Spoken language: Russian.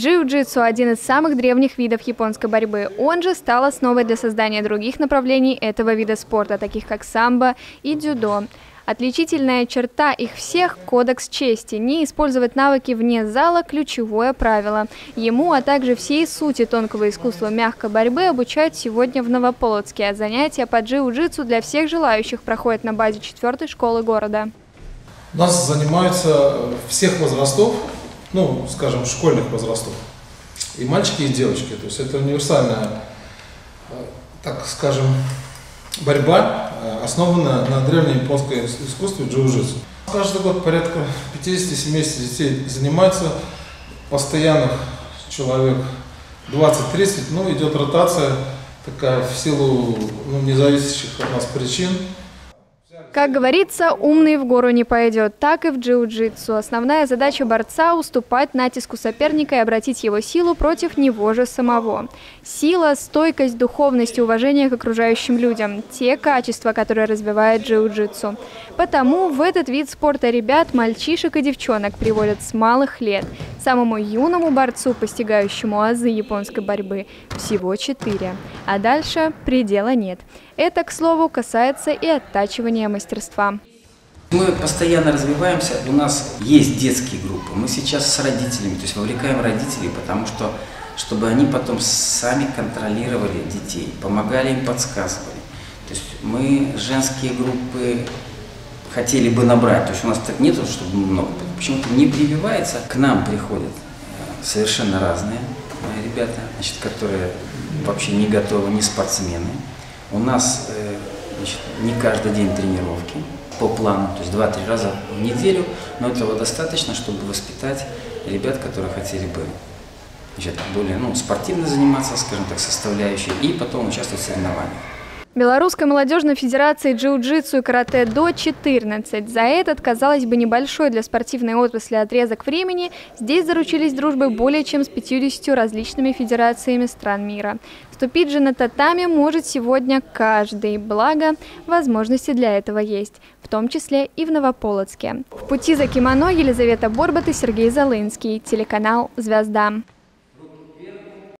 Джиу-джитсу – один из самых древних видов японской борьбы. Он же стал основой для создания других направлений этого вида спорта, таких как самбо и дзюдо. Отличительная черта их всех – кодекс чести. Не использовать навыки вне зала – ключевое правило. Ему, а также всей сути тонкого искусства мягкой борьбы обучают сегодня в Новополоцке. А занятия по джиу-джитсу для всех желающих проходят на базе четвертой школы города. Нас занимаются всех возрастов, ну, скажем, школьных возрастов. И мальчики, и девочки. То есть это универсальная, э, так скажем, борьба, э, основанная на древнем японском искусстве джиу-джитсу. Каждый год порядка 50-70 детей занимаются, постоянных человек 20-30, ну, идет ротация такая в силу ну, независящих от нас причин. Как говорится, умный в гору не пойдет, так и в джиу-джитсу. Основная задача борца – уступать натиску соперника и обратить его силу против него же самого. Сила, стойкость, духовность и уважение к окружающим людям – те качества, которые развивает джиу-джитсу. Потому в этот вид спорта ребят, мальчишек и девчонок приводят с малых лет. Самому юному борцу, постигающему азы японской борьбы, всего четыре. А дальше предела нет. Это, к слову, касается и оттачивания мастерства. Мы постоянно развиваемся, у нас есть детские группы, мы сейчас с родителями, то есть вовлекаем родителей, потому что, чтобы они потом сами контролировали детей, помогали им, подсказывали. То есть мы женские группы хотели бы набрать, то есть у нас так нет, чтобы много, почему-то не прививается. К нам приходят э, совершенно разные ребята, значит, которые вообще не готовы, не спортсмены. У нас э, значит, не каждый день тренировки по плану, то есть 2-3 раза в неделю, но этого достаточно, чтобы воспитать ребят, которые хотели бы значит, более ну, спортивно заниматься, скажем так, составляющей, и потом участвовать в соревнованиях. Белорусской молодежной федерации джиу-джитсу и карате до 14. За этот, казалось бы, небольшой для спортивной отрасли отрезок времени здесь заручились дружбы более чем с 50 различными федерациями стран мира. Вступить же на татами может сегодня каждый, благо возможности для этого есть, в том числе и в Новополоцке. В пути за кимоно Елизавета Борбат и Сергей Залынский, телеканал «Звезда».